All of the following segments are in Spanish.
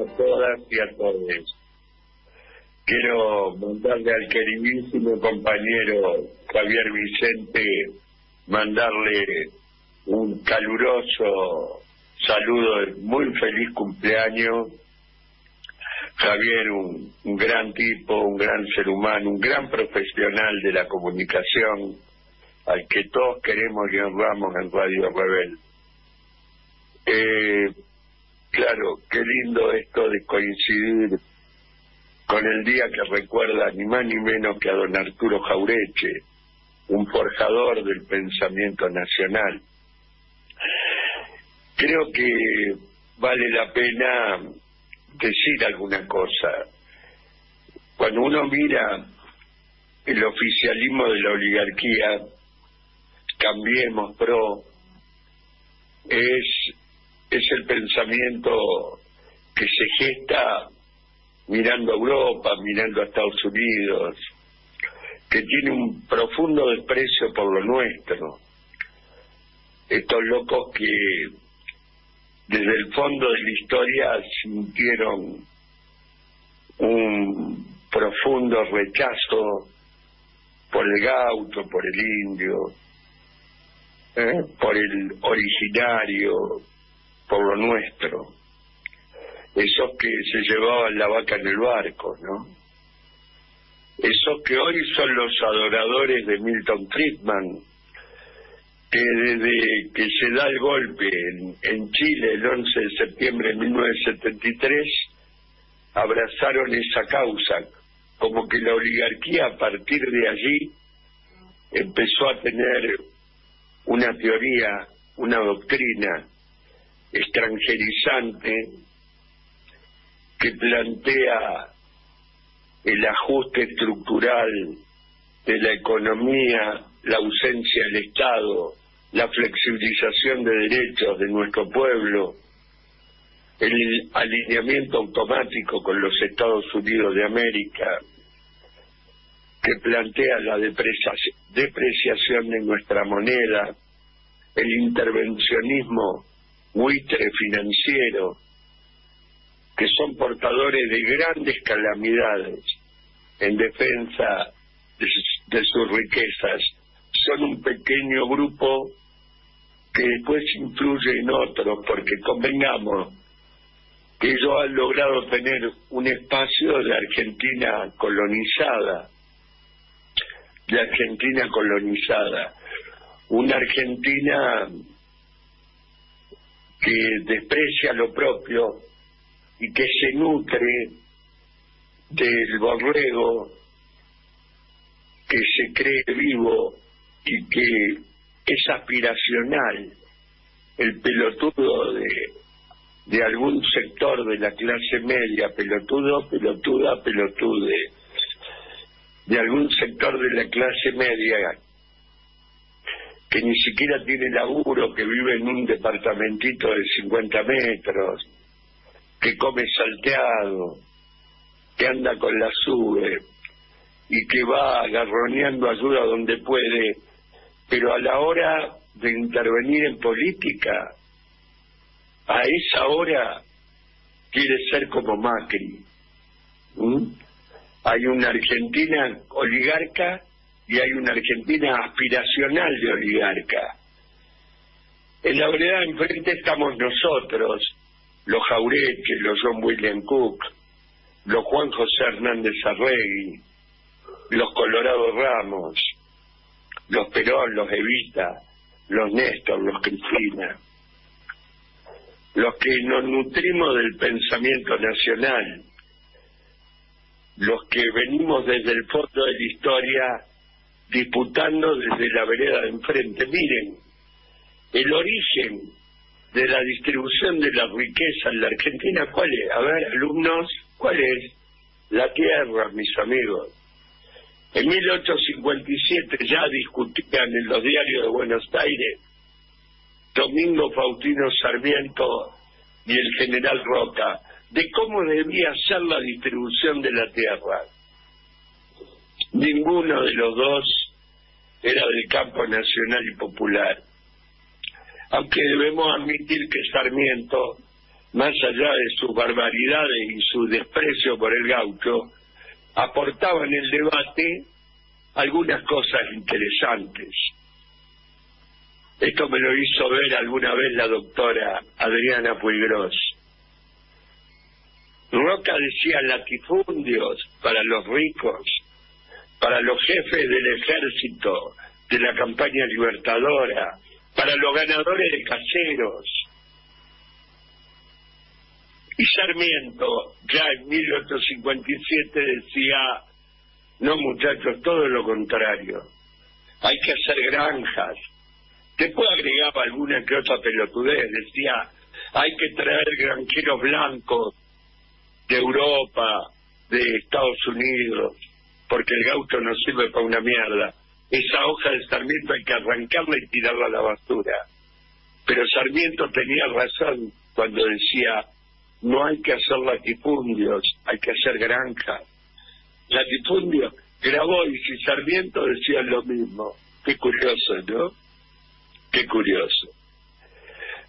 A todas y a todos. Quiero mandarle al queridísimo compañero Javier Vicente, mandarle un caluroso saludo de muy feliz cumpleaños. Javier, un, un gran tipo, un gran ser humano, un gran profesional de la comunicación, al que todos queremos y honramos en Radio Rebel. Eh, claro, qué lindo esto de coincidir con el día que recuerda ni más ni menos que a don Arturo Jaureche, un forjador del pensamiento nacional. Creo que vale la pena decir alguna cosa. Cuando uno mira el oficialismo de la oligarquía, cambiemos pro, es, es el pensamiento que se gesta mirando a Europa, mirando a Estados Unidos, que tiene un profundo desprecio por lo nuestro. Estos locos que desde el fondo de la historia sintieron un profundo rechazo por el gaucho, por el indio, ¿eh? por el originario, por lo nuestro. Esos que se llevaban la vaca en el barco, ¿no? Esos que hoy son los adoradores de Milton Friedman, que desde que se da el golpe en, en Chile el 11 de septiembre de 1973, abrazaron esa causa, como que la oligarquía a partir de allí empezó a tener una teoría, una doctrina extranjerizante que plantea el ajuste estructural de la economía, la ausencia del Estado, la flexibilización de derechos de nuestro pueblo, el alineamiento automático con los Estados Unidos de América, que plantea la depreciación de nuestra moneda, el intervencionismo buitre financiero, que son portadores de grandes calamidades en defensa de sus riquezas, son un pequeño grupo que después influye en otros, porque convengamos que ellos han logrado tener un espacio de Argentina colonizada, de Argentina colonizada, una Argentina que desprecia lo propio y que se nutre del borrego que se cree vivo y que es aspiracional, el pelotudo de, de algún sector de la clase media, pelotudo, pelotuda, pelotude, de algún sector de la clase media que ni siquiera tiene laburo, que vive en un departamentito de 50 metros, que come salteado, que anda con la sube y que va agarroneando ayuda donde puede pero a la hora de intervenir en política, a esa hora quiere ser como Macri. Hay una Argentina oligarca y hay una Argentina aspiracional de oligarca. En la verdad enfrente estamos nosotros, los Jaureche, los John William Cook, los Juan José Hernández Arregui, los Colorado Ramos, los Perón, los Evita, los Néstor, los Cristina, los que nos nutrimos del pensamiento nacional, los que venimos desde el fondo de la historia disputando desde la vereda de enfrente. Miren, el origen de la distribución de la riqueza en la Argentina, ¿cuál es? A ver, alumnos, ¿cuál es? La tierra, mis amigos. En 1857 ya discutían en los diarios de Buenos Aires Domingo Faustino Sarmiento y el general Roca de cómo debía ser la distribución de la tierra. Ninguno de los dos era del campo nacional y popular. Aunque debemos admitir que Sarmiento más allá de sus barbaridades y su desprecio por el gaucho, aportaba en el debate algunas cosas interesantes. Esto me lo hizo ver alguna vez la doctora Adriana Puigros. Roca decía latifundios para los ricos, para los jefes del ejército de la campaña libertadora, para los ganadores de caseros. Y Sarmiento, ya en 1857, decía, no muchachos, todo lo contrario. Hay que hacer granjas. Después agregaba alguna que otra pelotudez, decía, hay que traer granjeros blancos de Europa, de Estados Unidos, porque el gaucho no sirve para una mierda. Esa hoja de Sarmiento hay que arrancarla y tirarla a la basura. Pero Sarmiento tenía razón cuando decía, no hay que hacer latifundios, hay que hacer granjas. Latifundio grabó y Sarmiento decía lo mismo. Qué curioso, ¿no? Qué curioso.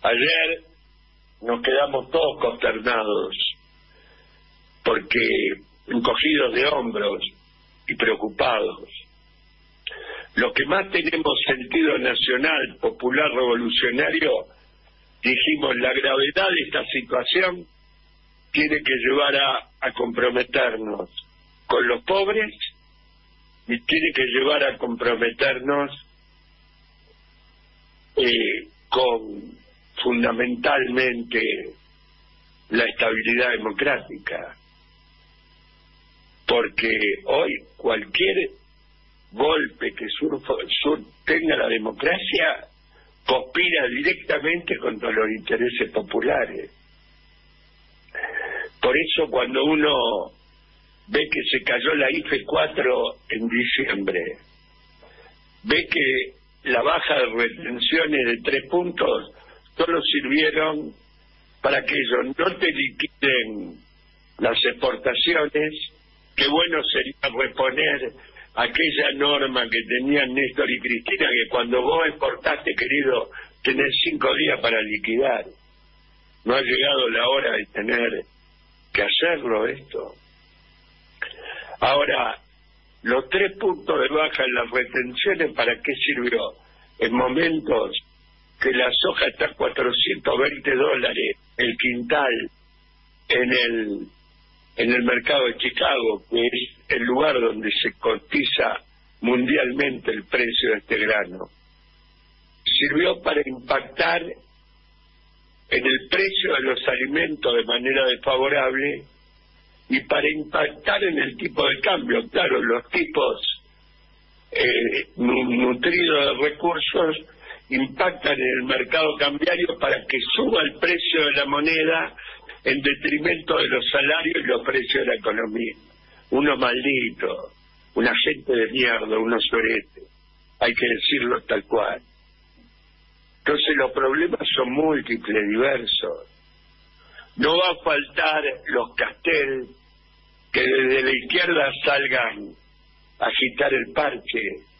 Ayer nos quedamos todos consternados porque encogidos de hombros y preocupados. Los que más tenemos sentido nacional, popular, revolucionario, dijimos la gravedad de esta situación tiene que llevar a, comprometernos con los pobres y tiene que llevar a comprometernos eh, con fundamentalmente la estabilidad democrática porque hoy cualquier golpe que tenga la democracia conspira directamente contra los intereses populares. Por eso cuando uno ve que se cayó la IFE 4 en diciembre, ve que la baja de retenciones de tres puntos solo sirvieron para que ellos no te liquiden las exportaciones, qué bueno sería reponer aquella norma que tenían Néstor y Cristina, que cuando vos exportaste, querido, tenés cinco días para liquidar. No ha llegado la hora de tener que hacerlo esto. Ahora, los tres puntos de baja en las retenciones, ¿para qué sirvió? En momentos que la soja está a 420 dólares el quintal en el en el mercado de Chicago, que es el lugar donde se cotiza mundialmente el precio de este grano, sirvió para impactar en el precio de los alimentos de manera desfavorable y para impactar en el tipo de cambio. Claro, los tipos eh, nutridos de recursos impactan en el mercado cambiario para que suba el precio de la moneda en detrimento de los salarios y los precios de la economía. Uno maldito, una gente de mierda, unos sorete, hay que decirlo tal cual. Entonces los problemas son múltiples, diversos. No va a faltar los castel que desde la izquierda salgan a agitar el parche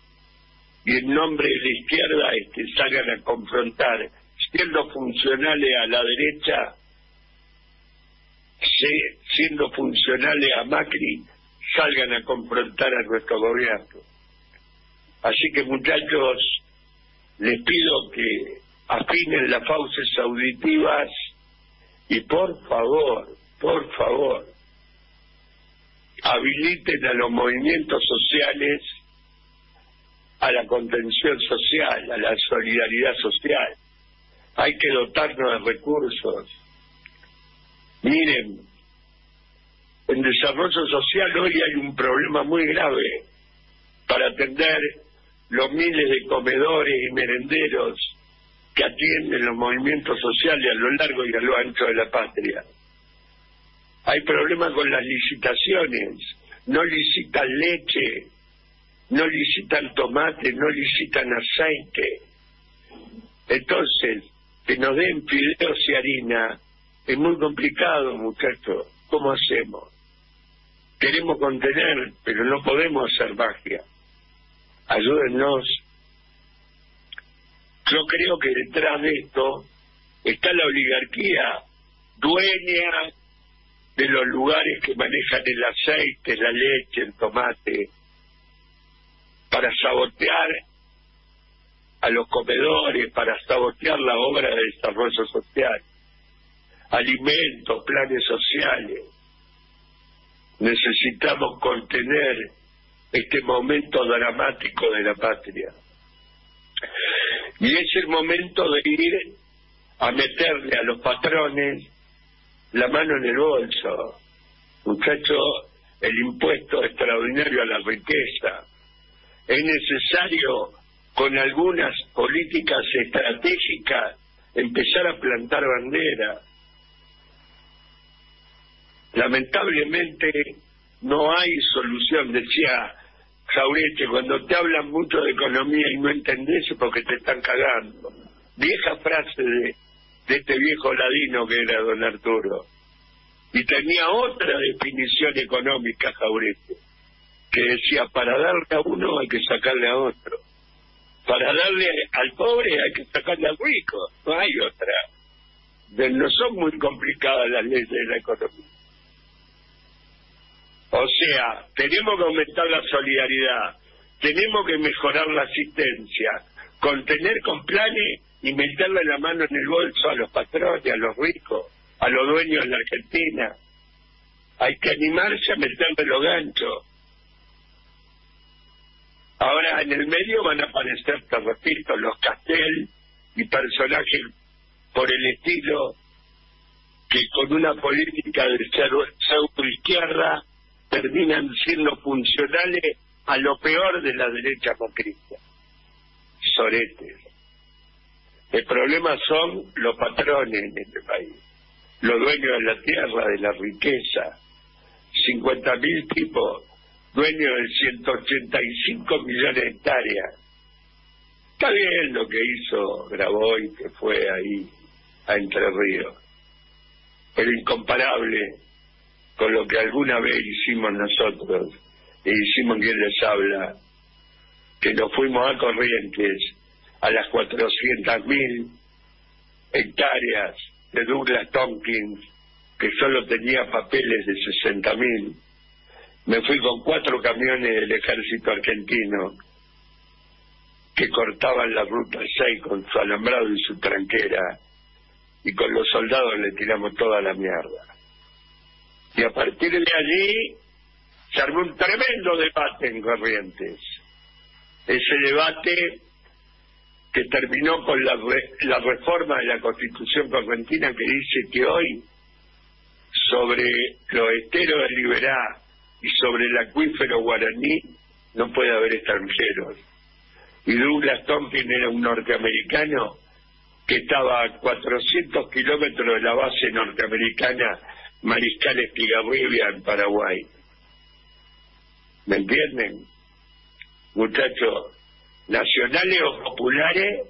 y en nombre de la izquierda este, salgan a confrontar, siendo funcionales a la derecha, siendo funcionales a Macri, salgan a confrontar a nuestro gobierno. Así que muchachos, les pido que afinen las fauces auditivas y por favor, por favor, habiliten a los movimientos sociales a la contención social, a la solidaridad social. Hay que dotarnos de recursos Miren, en desarrollo social hoy hay un problema muy grave para atender los miles de comedores y merenderos que atienden los movimientos sociales a lo largo y a lo ancho de la patria. Hay problemas con las licitaciones, no licitan leche, no licitan tomate, no licitan aceite. Entonces, que nos den fideos y harina es muy complicado, muchachos. ¿Cómo hacemos? Queremos contener, pero no podemos hacer magia. Ayúdennos. Yo creo que detrás de esto está la oligarquía dueña de los lugares que manejan el aceite, la leche, el tomate, para sabotear a los comedores, para sabotear la obra de desarrollo social, alimentos, planes sociales. Necesitamos contener este momento dramático de la patria. Y es el momento de ir a meterle a los patrones la mano en el bolso. Muchacho, el impuesto extraordinario a la riqueza. Es necesario, con algunas políticas estratégicas, empezar a plantar bandera. Lamentablemente no hay solución, decía Jaureche, cuando te hablan mucho de economía y no entendés porque te están cagando. Vieja frase de este viejo ladino que era don Arturo. Y tenía otra definición económica, Jaurete, que decía, para darle a uno hay que sacarle a otro. Para darle al pobre hay que sacarle al rico. No hay otra. No son muy complicadas las leyes de la economía. O sea, tenemos que aumentar la solidaridad, tenemos que mejorar la asistencia, contener con planes y meterle la mano en el bolso a los patrones, a los ricos, a los dueños de la Argentina. Hay que animarse a meterle los ganchos. Ahora en el medio van a aparecer, te repito, los Castel y personajes por el estilo que con una política de centro izquierda terminan siendo funcionales a lo peor de la derecha macrista. Soretes. El problema son los patrones en este país, los dueños de la tierra, de la riqueza. 50.000 tipos, dueños de 185 millones de hectáreas. Está bien lo que hizo Graboy, que fue ahí a Entre Ríos. Pero incomparable con lo que alguna vez hicimos nosotros, y hicimos quien les habla, que nos fuimos a Corrientes a las 400.000 hectáreas de Douglas Tompkins, que solo tenía papeles de 60.000. Me fui con cuatro camiones del ejército argentino que cortaban la ruta 6 con su alambrado y su tranquera, y con los soldados le tiramos toda la mierda. Y a partir de allí se armó un tremendo debate en Corrientes. Ese debate que terminó con la, reforma de la Constitución correntina que dice que hoy sobre los esteros de Liberá y sobre el acuífero guaraní no puede haber extranjeros. Y Douglas Tompkins era un norteamericano que estaba a 400 kilómetros de la base norteamericana Mariscal Estigarribia en Paraguay. ¿Me entienden? Muchachos, nacionales o populares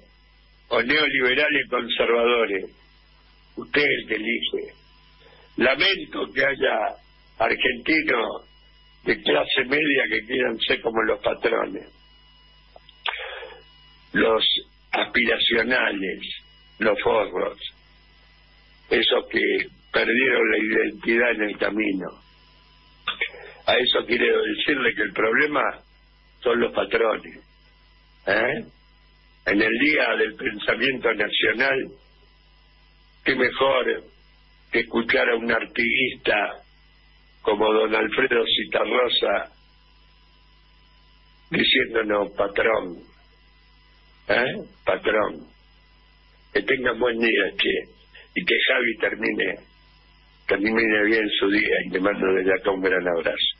o neoliberales conservadores. Usted es elige. Lamento que haya argentinos de clase media que quieran ser como los patrones. Los aspiracionales, los forros, esos que perdieron la identidad en el camino. A eso quiero decirle que el problema son los patrones ¿Eh? en el Día del Pensamiento Nacional, qué mejor que escuchar a un artiguista como don Alfredo Citarrosa diciéndonos patrón, ¿eh? patrón, que tenga buen día, che, y que Javi termine, termine bien su día y le mando desde acá un gran abrazo.